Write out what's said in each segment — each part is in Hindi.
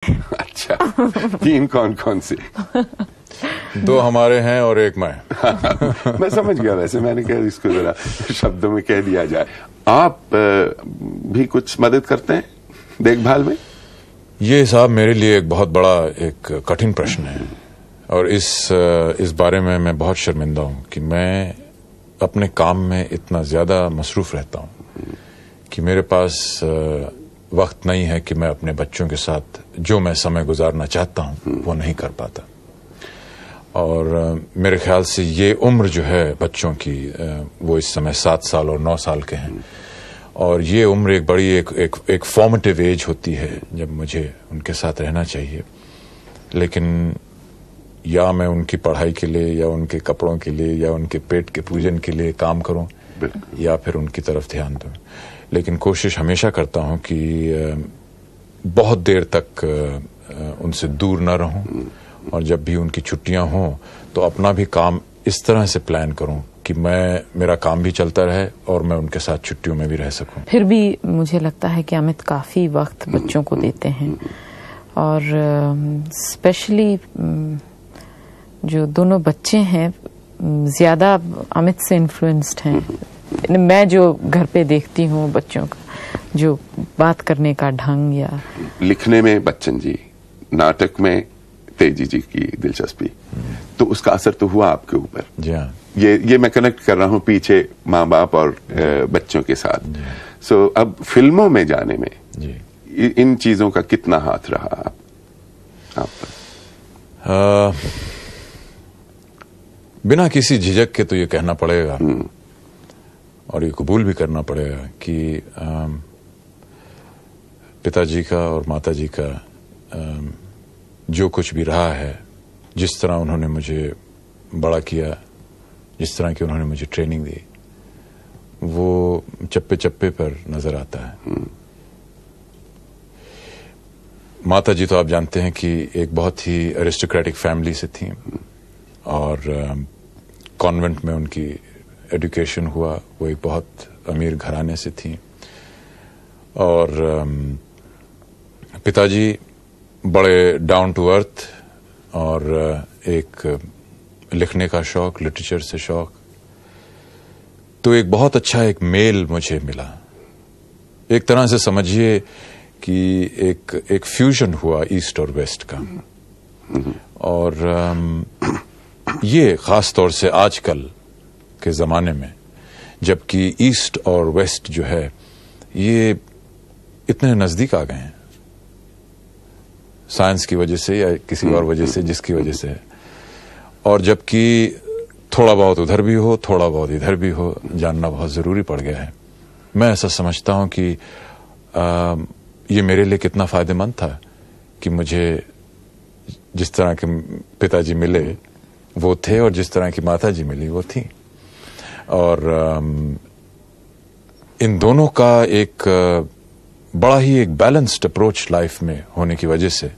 अच्छा तीन कौन कौन सी? दो हमारे हैं और एक मैं। मैं समझ गया वैसे मैंने कहा इसको जरा शब्दों में कह दिया जाए। आप भी कुछ मदद करते हैं देखभाल में? ये साहब मेरे लिए एक बहुत बड़ा एक कठिन प्रश्न है। और इस इस बारे में मैं बहुत शर्मिंदा हूँ कि मैं अपने काम में इतना ज़्यादा मसरूफ रहता हूँ कि मेरे पास वक्त नहीं है कि मैं अपने बच्चों के साथ जो मैं समय गुजारना चाहता हूँ वो नहीं कर पाता। और मेरे ख्याल से ये उम्र जो है बच्चों की वो इस समय सात साल और नौ साल के हैं। और ये उम्र एक बड़ी एक एक, एक फॉर्मेटिव एज होती है जब मुझे उनके साथ रहना चाहिए। लेकिन या मैं उनकी पढ़ाई के लिए या उनके कपड़ों के लिए या उनके पेट के पूजन के लिए काम करूँ बिल्कुल। या फिर उनकी तरफ़ ध्यान दूँ। लेकिन कोशिश हमेशा करता हूँ कि बहुत देर तक उनसे दूर न रहूँ। और जब भी उनकी छुट्टियाँ हों तो अपना भी काम इस तरह से प्लान करूँ कि मैं मेरा काम भी चलता रहे और मैं उनके साथ छुट्टियों में भी रह सकूँ। फिर भी मुझे लगता है कि अमित काफ़ी वक्त बच्चों को देते हैं। और स्पेशली जो दोनों बच्चे हैं ज़्यादा अमित से इन्फ्लुएंस्ड हैं। मैं जो घर पे देखती हूँ बच्चों का जो बात करने का ढंग या लिखने में बच्चन जी नाटक में तेज़ी जी की दिलचस्पी। तो उसका असर तो हुआ आपके ऊपर। हाँ। ये ये मैं कनेक्ट कर रहा हूँ पीछे माँ बाप और बच्चों के साथ। सो so, अब फ़िल्मों में जाने में जी। इन चीज़ों का कितना हाथ रहा आप, आप पर? बिना किसी झिझक के तो ये कहना पड़ेगा। और ये कबूल भी करना पड़ेगा कि पिताजी का और माताजी का जो कुछ भी रहा है जिस तरह उन्होंने मुझे बड़ा किया जिस तरह की उन्होंने मुझे ट्रेनिंग दी वो चप्पे चप्पे पर नज़र आता है। माता जी तो आप जानते हैं कि एक बहुत ही अरिस्टोक्रेटिक फैमिली से थी। और कॉन्वेंट में उनकी एजुकेशन हुआ। वो एक बहुत अमीर घराने से थी। और पिताजी बड़े डाउन टू अर्थ और एक लिखने का शौक लिटरेचर से शौक। तो एक बहुत अच्छा एक मेल मुझे मिला। एक तरह से समझिए कि एक एक फ्यूजन हुआ ईस्ट और वेस्ट का। और अम, ये खास तौर से आजकल के जमाने में जबकि ईस्ट और वेस्ट जो है ये इतने नज़दीक आ गए हैं। साइंस की वजह से या किसी और वजह से जिसकी वजह से। और जबकि थोड़ा बहुत उधर भी हो थोड़ा बहुत इधर भी हो जानना बहुत ज़रूरी पड़ गया है। मैं ऐसा समझता हूँ कि आ, ये मेरे लिए कितना फ़ायदेमंद था कि मुझे जिस तरह के पिताजी मिले वो थे और जिस तरह की माता जी मिली वो थी। और इन दोनों का एक, बड़ा ही एक बैलेंस्ड अप्रोच लाइफ में होने की वजह से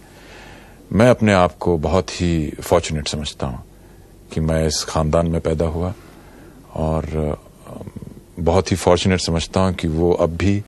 मैं अपने आप को बहुत ही फॉर्चुनेट समझता हूँ कि मैं इस खानदान में पैदा हुआ और बहुत ही फॉर्चुनेट समझता हूँ कि वो अब भी